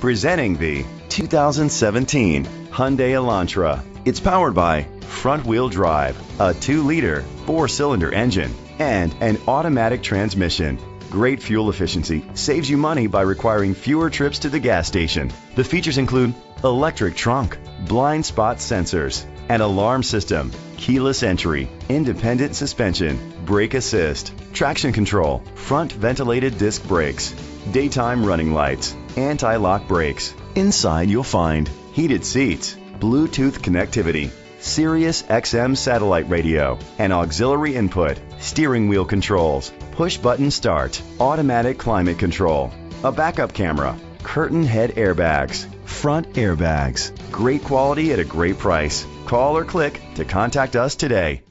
Presenting the 2017 Hyundai Elantra. It's powered by front-wheel drive, a 2-liter, 4-cylinder engine, and an automatic transmission. Great fuel efficiency saves you money by requiring fewer trips to the gas station. The features include electric trunk, blind spot sensors, an alarm system, keyless entry, independent suspension, brake assist, traction control, front ventilated disc brakes, daytime running lights, anti-lock brakes. Inside you'll find heated seats, Bluetooth connectivity, Sirius XM satellite radio, and auxiliary input, steering wheel controls, push button start, automatic climate control, a backup camera, curtain head airbags, front airbags. Great quality at a great price. Call or click to contact us today.